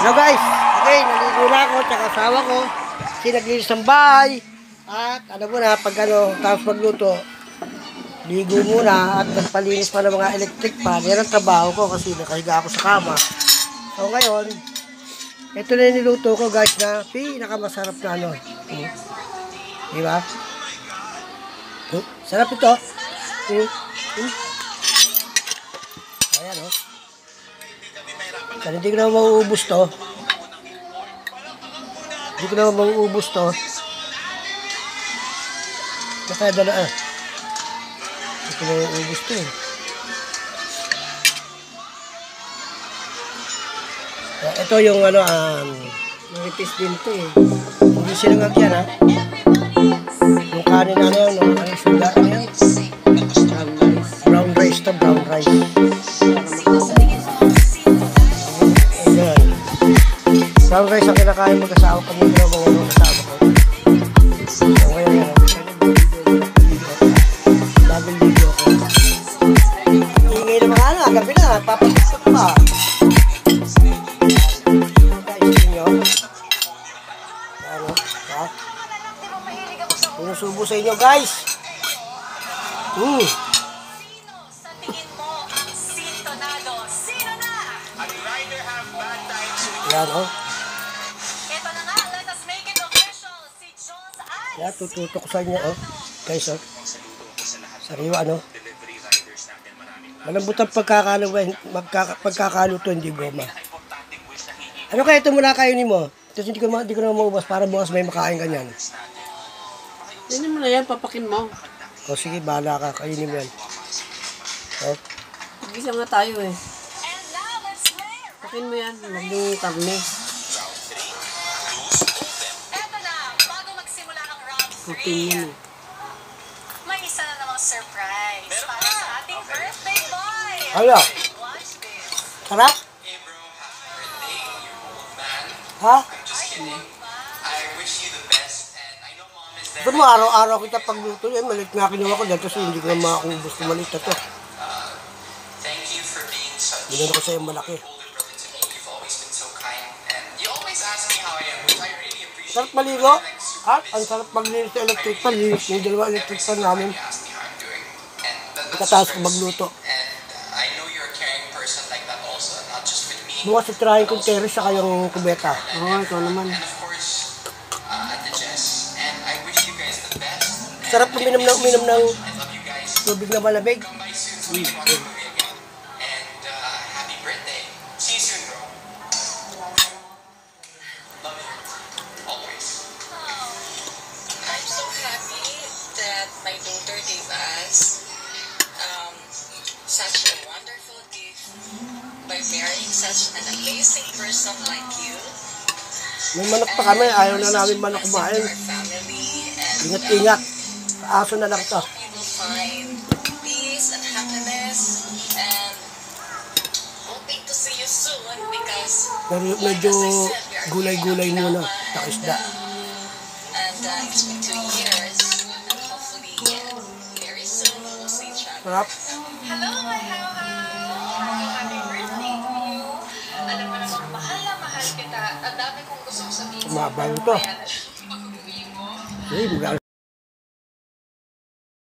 Hello guys, okay, naligo na ako, tsaka asawa ko. Kasi naglinis ng bahay. At ano muna, pag ano, tapos magluto, ligo muna at nagpalinis pa ng mga electric fan. Yan trabaho ko kasi nakahiga ako sa kama. So ngayon, ito na yung niluto ko guys na pinakamasarap na ano. Hmm. Di ba? Hmm. Sarap ito. Hmm. Hmm. Ayan oh. Kaya hindi ko na mauubos to. Hindi ko na mauubos to. Kaya dala ah. Hindi ko na mauubos to eh. Ah, Ito yung ano, um, manipis din to eh. Hindi sinangag yan ha. Yung kanin ano yun, Brown rice ang kinakain mag-asawa ng mga ano kasama ko. So, ngayon yan. Bagong video ko. Ingay na mga ano, gabi na, papatikot pa. Ano? Sinusubo sa inyo, guys. Sa na? Yan, oh. Yan, tututok sa inyo, oh. Guys, oh. Sariwa, ano? Malambot ang pagkakaluto, magkaka, pagkakaluto, hindi goma. Ano kaya ito muna kainin mo? Kasi hindi ko, hindi ko na maubas para bukas may makain ka niyan. Yan mo na yan, papakin mo. O sige, bahala ka, kainin mo yan. Oh. Mag-isa nga tayo eh. Pakin mo yan, huwag yung karne. 3, yan eh. may isa na namang surprise para sa ating birthday boy. This. Sarap? Ha? Ito mo, araw-araw kita pagluto yan. Malit nga kinuha ko dahil kasi hindi ko na makaubos na maliit na to. Thank you for being such Binigyan ko sa'yo malaki. older brother to me. You've always been so kind, and you always ask me how I am, which I really appreciate. Sarap maligo. At ang sarap maglinis sa electric fan. Linis yung dalawa electric fan namin. So ko magluto. Bukas itrahin kong terrace saka yung kubeta. Oo, ikaw naman. Sarap uminom ng uminom ng tubig na malamig. Come marrying such an amazing person like you. May manok pa kami. Ayaw na namin manok kumain. Ingat-ingat. Aso na lang to. hope you will find peace and happiness and hoping to see you soon because Pero medyo gulay-gulay muna. Sa isda. And uh, it's been two years and hopefully yeah, very soon we will see each other. Sarap. Hello, my how Umabang to. Eh, magkano